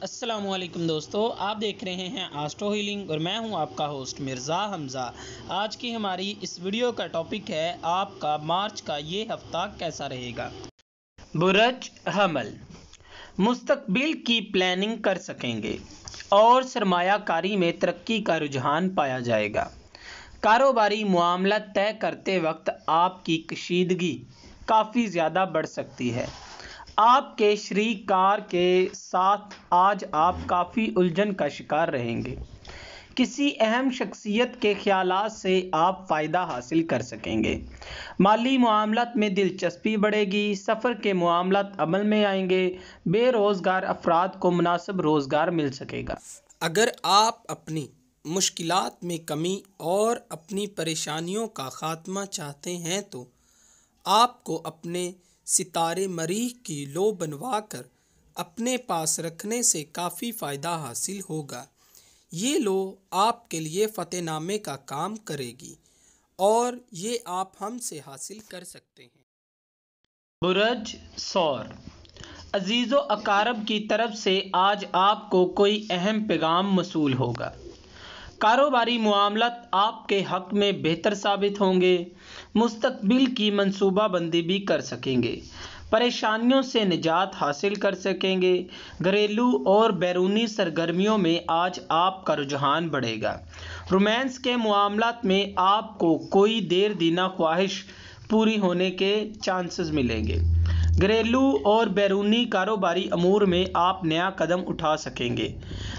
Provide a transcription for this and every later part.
السلام علیکم دوستو، آپ دیکھ رہے ہیں آسٹو ہیلنگ اور میں ہوں آپ کا ہوسٹ مرزا حمزہ۔ آج کی ہماری اس ویڈیو کا ٹاپک ہے آپ کا مارچ کا یہ ہفتہ کیسا رہے گا۔ برج حمل۔ مستقبل کی پلاننگ کر سکیں گے اور سرمایہ کاری میں ترقی کا رجحان پایا جائے گا۔ کاروباری معاملات طے کرتے وقت آپ کی کشیدگی کافی زیادہ بڑھ سکتی ہے۔ آپ کے شریک کار کے ساتھ آج آپ کافی الجھن کا شکار رہیں گے۔ کسی اہم شخصیت کے خیالات سے آپ فائدہ حاصل کر سکیں گے۔ مالی معاملات میں دلچسپی بڑھے گی، سفر کے معاملات عمل میں آئیں گے، بے روزگار افراد کو مناسب روزگار مل سکے گا۔ اگر آپ اپنی مشکلات میں کمی اور اپنی پریشانیوں کا خاتمہ چاہتے ہیں تو آپ کو اپنے ستارے مریخ کی لو بنوا کر اپنے پاس رکھنے سے کافی فائدہ حاصل ہوگا۔ یہ لو آپ کے لیے فتح نامے کا کام کرے گی اور یہ آپ ہم سے حاصل کر سکتے ہیں۔ برج سور، عزیز و اقارب کی طرف سے آج آپ کو کوئی اہم پیغام مصول ہوگا۔ کاروباری معاملات آپ کے حق میں بہتر ثابت ہوں گے۔ مستقبل کی منصوبہ بندی بھی کر سکیں گے۔ پریشانیوں سے نجات حاصل کر سکیں گے۔ گھریلو اور بیرونی سرگرمیوں میں آج آپ کا رجحان بڑھے گا۔ رومانس کے معاملات میں آپ کو کوئی دیر دینا خواہش پوری ہونے کے چانسز ملیں گے۔ گھریلو اور بیرونی کاروباری امور میں آپ نیا قدم اٹھا سکیں گے۔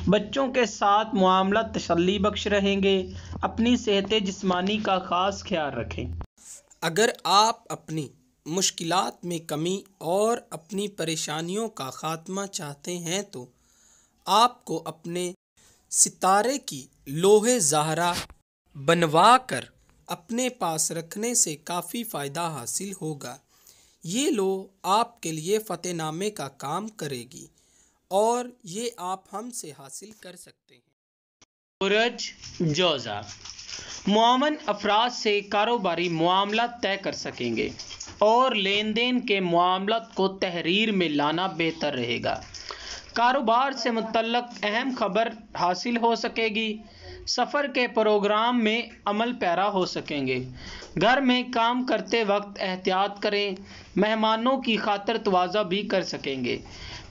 بچوں کے ساتھ معاملات تسلی بخش رہیں گے۔ اپنی صحت جسمانی کا خاص خیال رکھیں۔ اگر آپ اپنی مشکلات میں کمی اور اپنی پریشانیوں کا خاتمہ چاہتے ہیں تو آپ کو اپنے ستارے کی لوہے زہرا بنوا کر اپنے پاس رکھنے سے کافی فائدہ حاصل ہوگا۔ یہ لو آپ کے لیے فتح نامے کا کام کرے گی اور یہ آپ ہم سے حاصل کر سکتے ہیں۔ برج جوزا معاون افراد سے کاروباری معاملات طے کر سکیں گے اور لین دین کے معاملات کو تحریر میں لانا بہتر رہے گا۔ کاروبار سے متعلق اہم خبر حاصل ہو سکے گی۔ سفر کے پروگرام میں عمل پیرا ہو سکیں گے۔ گھر میں کام کرتے وقت احتیاط کریں۔ مہمانوں کی خاطر توازہ بھی کر سکیں گے۔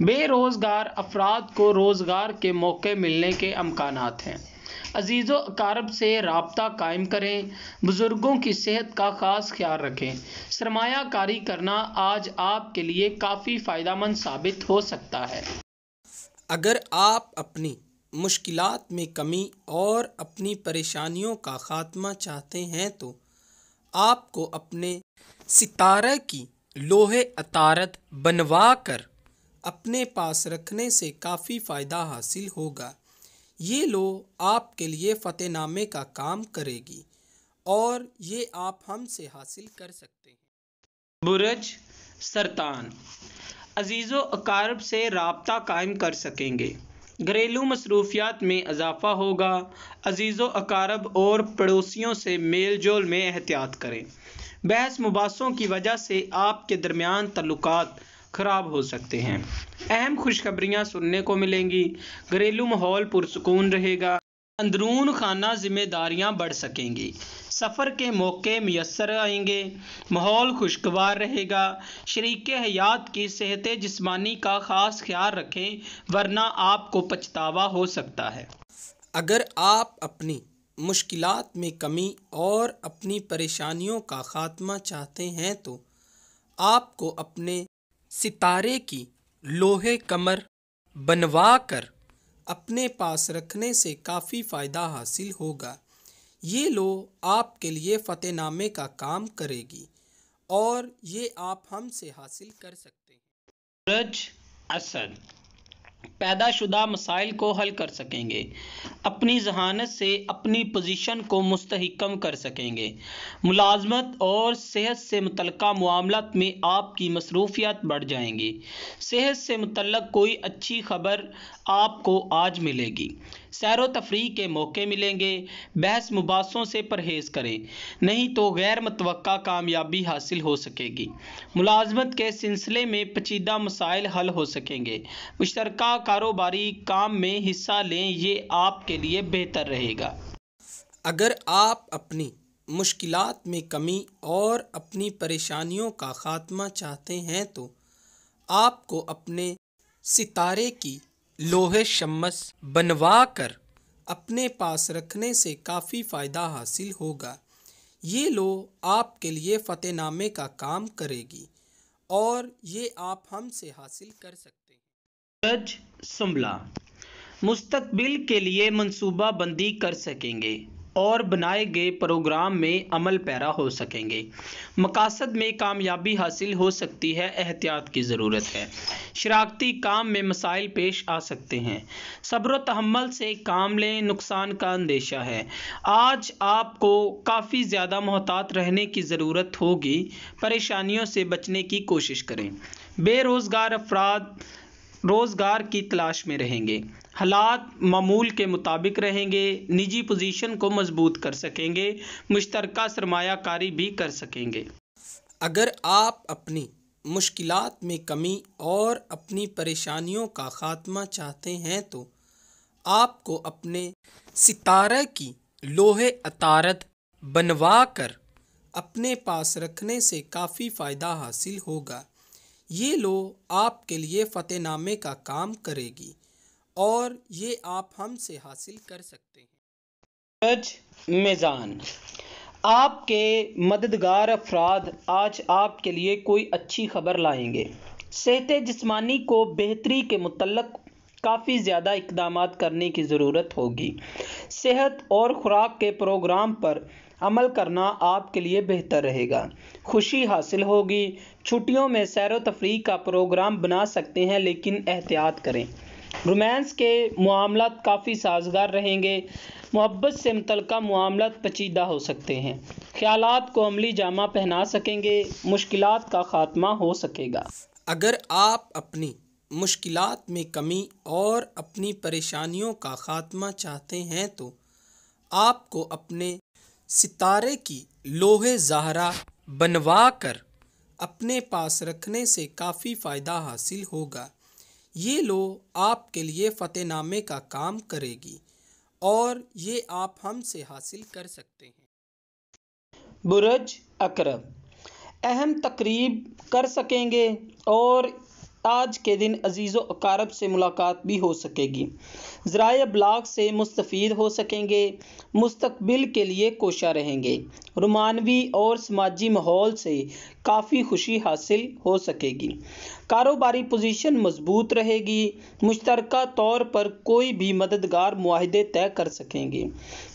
بے روزگار افراد کو روزگار کے موقع ملنے کے امکانات ہیں۔ عزیز و اقارب سے رابطہ قائم کریں، بزرگوں کی صحت کا خاص خیال رکھیں۔ سرمایہ کاری کرنا آج آپ کے لیے کافی فائدہ مند ثابت ہو سکتا ہے۔ اگر آپ اپنی مشکلات میں کمی اور اپنی پریشانیوں کا خاتمہ چاہتے ہیں تو آپ کو اپنے ستارہ کی لوہے اطارت بنوا کر اپنے پاس رکھنے سے کافی فائدہ حاصل ہوگا۔ یہ لو آپ کے لیے فتح نامے کا کام کرے گی اور یہ آپ ہم سے حاصل کر سکتے ہیں۔ برج سرطان۔ عزیز و اقارب سے رابطہ قائم کر سکیں گے۔ گھریلو مصروفیات میں اضافہ ہوگا۔ عزیز و اقارب اور پڑوسیوں سے میل جول میں احتیاط کریں۔ بحث مباحثوں کی وجہ سے آپ کے درمیان تعلقات خراب ہو سکتے ہیں۔ اہم خوشخبریاں سننے کو ملیں گی۔ گھریلو ماحول پرسکون رہے گا۔ اندرون خانہ ذمہ داریاں بڑھ سکیں گی۔ سفر کے موقع میسر آئیں گے۔ ماحول خوشگوار رہے گا۔ شریک حیات کی صحت جسمانی کا خاص خیال رکھیں، ورنہ آپ کو پچھتاوا ہو سکتا ہے۔ اگر آپ اپنی مشکلات میں کمی اور اپنی پریشانیوں کا خاتمہ چاہتے ہیں تو آپ کو اپنے ستارے کی لوہے کمر بنوا کر اپنے پاس رکھنے سے کافی فائدہ حاصل ہوگا۔ یہ لو آپ کے لیے فتح نامے کا کام کرے گی اور یہ آپ ہم سے حاصل کر سکتے ہیں۔ سورج اسد پیدا شدہ مسائل کو حل کر سکیں گے۔ اپنی ذہانت سے اپنی پوزیشن کو مستحکم کر سکیں گے۔ ملازمت اور صحت سے متعلقہ معاملات میں آپ کی مصروفیات بڑھ جائیں گی۔ صحت سے متعلق کوئی اچھی خبر آپ کو آج ملے گی۔ سیر و تفریح کے موقع ملیں گے، بحث مباحثوں سے پرہیز کریں، نہیں تو غیر متوقع کامیابی حاصل ہو سکے گی۔ ملازمت کے سلسلے میں پیچیدہ مسائل حل ہو سکیں گے۔ مشترکہ کاروباری کام میں حصہ لیں، یہ آپ کے لیے بہتر رہے گا۔ اگر آپ اپنی مشکلات میں کمی اور اپنی پریشانیوں کا خاتمہ چاہتے ہیں تو آپ کو اپنے ستارے کی لوہے شمس بنوا کر اپنے پاس رکھنے سے کافی فائدہ حاصل ہوگا۔ یہ لو آپ کے لیے فتح نامے کا کام کرے گی اور یہ آپ ہم سے حاصل کر سکتے ہیں۔ سورج سنبلا مستقبل کے لیے منصوبہ بندی کر سکیں گے۔ اور بنائے گئے پروگرام میں عمل پیرا ہو سکیں گے۔ مقاصد میں کامیابی حاصل ہو سکتی ہے، احتیاط کی ضرورت ہے۔ شراکتی کام میں مسائل پیش آ سکتے ہیں۔ صبر و تحمل سے کام لیں نقصان کا اندیشہ ہے۔ آج آپ کو کافی زیادہ محتاط رہنے کی ضرورت ہوگی۔ پریشانیوں سے بچنے کی کوشش کریں۔ بے روزگار افراد روزگار کی تلاش میں رہیں گے۔ حالات معمول کے مطابق رہیں گے، نجی پوزیشن کو مضبوط کر سکیں گے، مشترکہ سرمایہ کاری بھی کر سکیں گے۔ اگر آپ اپنی مشکلات میں کمی اور اپنی پریشانیوں کا خاتمہ چاہتے ہیں تو آپ کو اپنے ستارہ کی لوہے اطارت بنوا کر اپنے پاس رکھنے سے کافی فائدہ حاصل ہوگا۔ یہ لو آپ کے لیے فتح نامے کا کام کرے گی۔ اور یہ آپ ہم سے حاصل کر سکتے ہیں۔ میزان۔ آپ کے مددگار افراد آج آپ کے لیے کوئی اچھی خبر لائیں گے۔ صحت جسمانی کو بہتری کے متعلق کافی زیادہ اقدامات کرنے کی ضرورت ہوگی۔ صحت اور خوراک کے پروگرام پر عمل کرنا آپ کے لیے بہتر رہے گا۔ خوشی حاصل ہوگی۔ چھٹیوں میں سیر و تفریح کا پروگرام بنا سکتے ہیں، لیکن احتیاط کریں۔ رومانس کے معاملات کافی سازگار رہیں گے، محبت سے متعلقہ معاملات پیچیدہ ہو سکتے ہیں۔ خیالات کو عملی جامہ پہنا سکیں گے، مشکلات کا خاتمہ ہو سکے گا۔ اگر آپ اپنی مشکلات میں کمی اور اپنی پریشانیوں کا خاتمہ چاہتے ہیں تو آپ کو اپنے ستارے کی لوہے زہرا بنوا کر اپنے پاس رکھنے سے کافی فائدہ حاصل ہوگا۔ یہ لو آپ کے لیے فتح نامے کا کام کرے گی اور یہ آپ ہم سے حاصل کر سکتے ہیں۔ برج اکرب اہم تقریب کر سکیں گے اور آج کے دن عزیز و اقارب سے ملاقات بھی ہو سکے گی۔ ذرائع ابلاغ سے مستفید ہو سکیں گے، مستقبل کے لیے کوشاں رہیں گے۔ رومانوی اور سماجی ماحول سے کافی خوشی حاصل ہو سکے گی۔ کاروباری پوزیشن مضبوط رہے گی۔ مشترکہ طور پر کوئی بھی مددگار معاہدے طے کر سکیں گے۔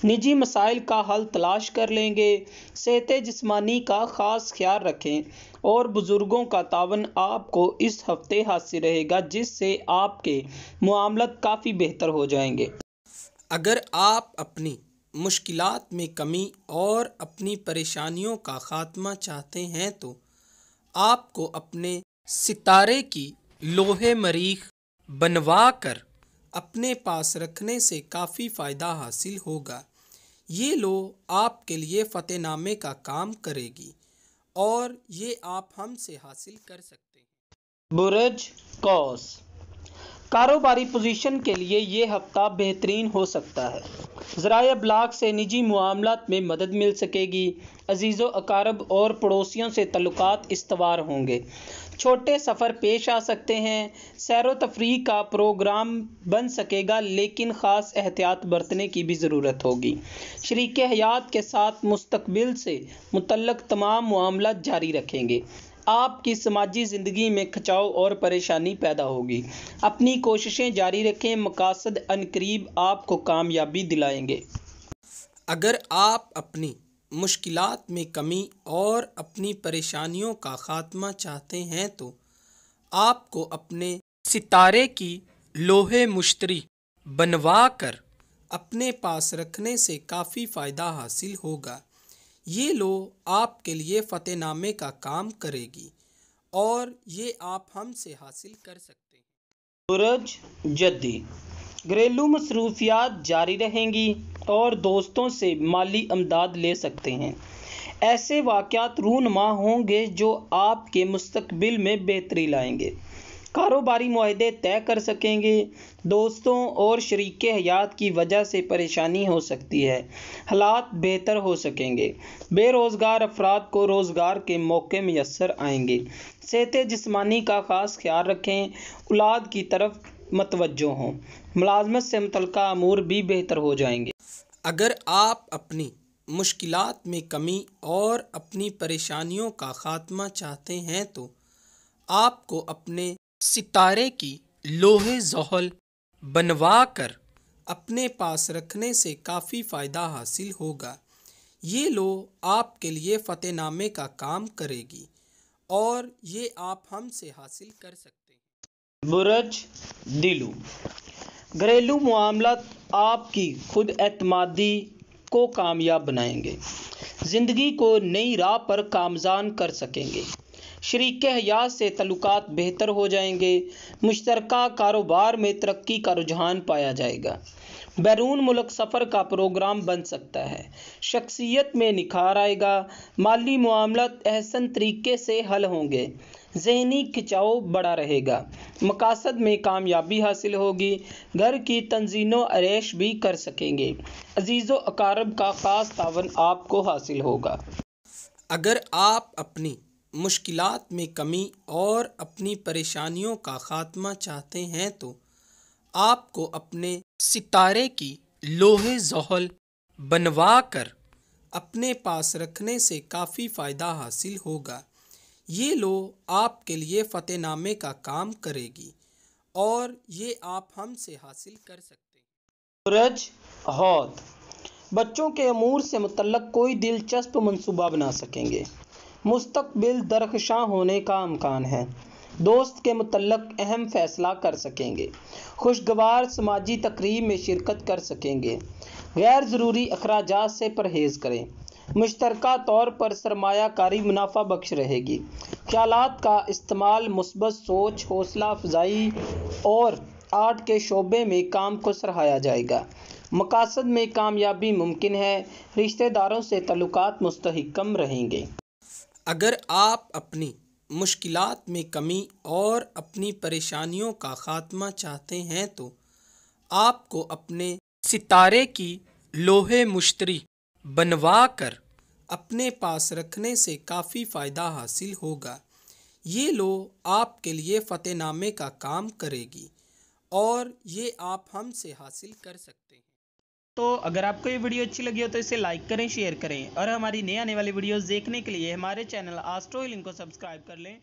نجی مسائل کا حل تلاش کر لیں گے۔ صحت جسمانی کا خاص خیال رکھیں اور بزرگوں کا تعاون آپ کو اس ہفتے حاصل رہے گا، جس سے آپ کے معاملات کافی بہتر ہو جائیں گے۔ اگر آپ اپنی مشکلات میں کمی اور اپنی پریشانیوں کا خاتمہ چاہتے ہیں تو آپ کو اپنے ستارے کی لوہے مریخ بنوا کر اپنے پاس رکھنے سے کافی فائدہ حاصل ہوگا۔ یہ لو آپ کے لیے فتح نامے کا کام کرے گی اور یہ آپ ہم سے حاصل کر سکتے ہیں۔ برج کوس کاروباری پوزیشن کے لیے یہ ہفتہ بہترین ہو سکتا ہے۔ ذرائع ابلاغ سے نجی معاملات میں مدد مل سکے گی۔ عزیز و اقارب اور پڑوسیوں سے تعلقات استوار ہوں گے۔ چھوٹے سفر پیش آ سکتے ہیں۔ سیر و تفریح کا پروگرام بن سکے گا، لیکن خاص احتیاط برتنے کی بھی ضرورت ہوگی۔ شریک حیات کے ساتھ مستقبل سے متعلق تمام معاملات جاری رکھیں گے۔ آپ کی سماجی زندگی میں کھچاؤ اور پریشانی پیدا ہوگی۔ اپنی کوششیں جاری رکھیں، مقاصد عنقریب آپ کو کامیابی دلائیں گے۔ اگر آپ اپنی مشکلات میں کمی اور اپنی پریشانیوں کا خاتمہ چاہتے ہیں تو آپ کو اپنے ستارے کی لوہے مشتری بنوا کر اپنے پاس رکھنے سے کافی فائدہ حاصل ہوگا۔ یہ لو آپ کے لیے فتح نامے کا کام کرے گی اور یہ آپ ہم سے حاصل کر سکتے ہیں۔ برج جدی۔ گھریلو مصروفیات جاری رہیں گی اور دوستوں سے مالی امداد لے سکتے ہیں۔ ایسے واقعات رونما ہوں گے جو آپ کے مستقبل میں بہتری لائیں گے۔ کاروباری معاہدے طے کر سکیں گے۔ دوستوں، اور شریک حیات کی وجہ سے پریشانی ہو سکتی ہے۔ حالات بہتر ہو سکیں گے۔ بے روزگار افراد کو روزگار کے موقع میسر آئیں گے۔ صحت جسمانی کا خاص خیال رکھیں۔ اولاد کی طرف متوجہ ہوں۔ ملازمت سے متعلقہ امور بھی بہتر ہو جائیں گے۔ اگر آپ اپنی مشکلات میں کمی اور اپنی پریشانیوں کا خاتمہ چاہتے ہیں تو آپ کو اپنے ستارے کی لوہے زحل بنوا کر اپنے پاس رکھنے سے کافی فائدہ حاصل ہوگا۔ یہ لو آپ کے لیے فتح نامے کا کام کرے گی اور یہ آپ ہم سے حاصل کر سکتے ہیں۔ برج دلو۔ گھریلو معاملات آپ کی خود اعتمادی کو کامیاب بنائیں گے۔ زندگی کو نئی راہ پر کامزان کر سکیں گے۔ شریک حیات سے تعلقات بہتر ہو جائیں گے۔ مشترکہ کاروبار میں ترقی کا رجحان پایا جائے گا۔ بیرون ملک سفر کا پروگرام بن سکتا ہے۔ شخصیت میں نکھار آئے گا۔ مالی معاملات احسن طریقے سے حل ہوں گے۔ ذہنی کھچاؤ بڑا رہے گا۔ مقاصد میں کامیابی حاصل ہوگی۔ گھر کی تنظیم و عریش بھی کر سکیں گے۔ عزیز و اقارب کا خاص تعاون آپ کو حاصل ہوگا۔ اگر آپ اپنی مشکلات میں کمی اور اپنی پریشانیوں کا خاتمہ چاہتے ہیں تو آپ کو اپنے ستارے کی لوہے زحل بنوا کر اپنے پاس رکھنے سے کافی فائدہ حاصل ہوگا۔ یہ لو آپ کے لیے فتح نامے کا کام کرے گی اور یہ آپ ہم سے حاصل کر سکتے ہیں۔ برج ہود۔ بچوں کے امور سے متعلق کوئی دلچسپ منصوبہ بنا سکیں گے۔ مستقبل درخشاں ہونے کا امکان ہے۔ دوست کے متعلق اہم فیصلہ کر سکیں گے۔ خوشگوار سماجی تقریب میں شرکت کر سکیں گے۔ غیر ضروری اخراجات سے پرہیز کریں۔ مشترکہ طور پر سرمایہ کاری منافع بخش رہے گی۔ خیالات کا استعمال مثبت سوچ، حوصلہ افزائی اور آرٹ کے شعبے میں کام کو سراہا جائے گا۔ مقاصد میں کامیابی ممکن ہے، رشتہ داروں سے تعلقات مستحکم رہیں گے۔ اگر آپ اپنی مشکلات میں کمی اور اپنی پریشانیوں کا خاتمہ چاہتے ہیں تو آپ کو اپنے ستارے کی لوہے مشتری بنوا کر اپنے پاس رکھنے سے کافی فائدہ حاصل ہوگا۔ یہ لو آپ کے لیے فتح نامے کا کام کرے گی اور یہ آپ ہم سے حاصل کر سکتے ہیں۔ تو اگر آپ کو یہ ویڈیو اچھی لگی ہو تو اسے لائک کریں، شیئر کریں اور ہماری نئے آنے والی ویڈیوز دیکھنے کے لیے ہمارے چینل آسٹرو ہیلنگ کو سبسکرائب کر لیں۔